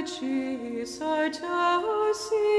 dulcis, artasis,